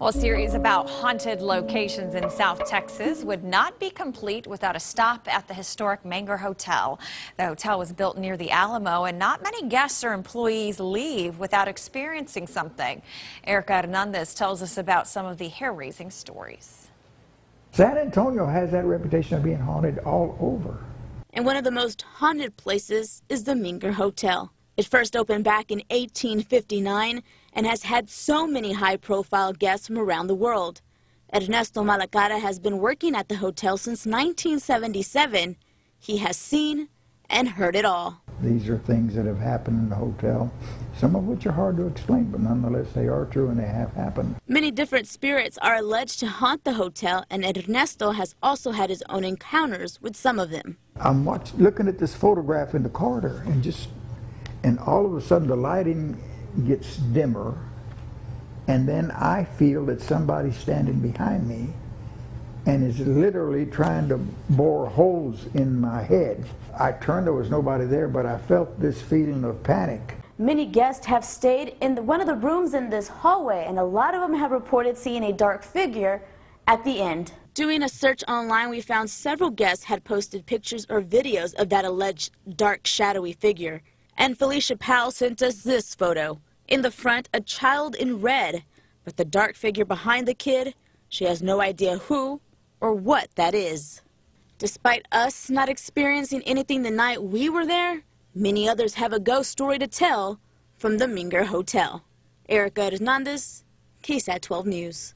Well, a series about haunted locations in South Texas would not be complete without a stop at the historic Menger Hotel. The hotel was built near the Alamo, and not many guests or employees leave without experiencing something. Erica Hernandez tells us about some of the hair-raising stories. San Antonio has that reputation of being haunted all over. And one of the most haunted places is the Menger Hotel. It first opened back in 1859 and has had so many high-profile guests from around the world. Ernesto Malacara has been working at the hotel since 1977. He has seen and heard it all. These are things that have happened in the hotel, some of which are hard to explain, but nonetheless they are true and they have happened. Many different spirits are alleged to haunt the hotel, and Ernesto has also had his own encounters with some of them. I'm watch, looking at this photograph in the corridor and just, and all of a sudden the lighting gets dimmer, and then I feel that somebody's standing behind me and is literally trying to bore holes in my head. I turned, there was nobody there, but I felt this feeling of panic. Many guests have stayed in the, one of the rooms in this hallway, and a lot of them have reported seeing a dark figure at the end. Doing a search online, we found several guests had posted pictures or videos of that alleged dark, shadowy figure. And Felicia Powell sent us this photo. In the front, a child in red, but the dark figure behind the kid, she has no idea who or what that is. Despite us not experiencing anything the night we were there, many others have a ghost story to tell from the Menger Hotel. Erica Hernandez, KSAT 12 News.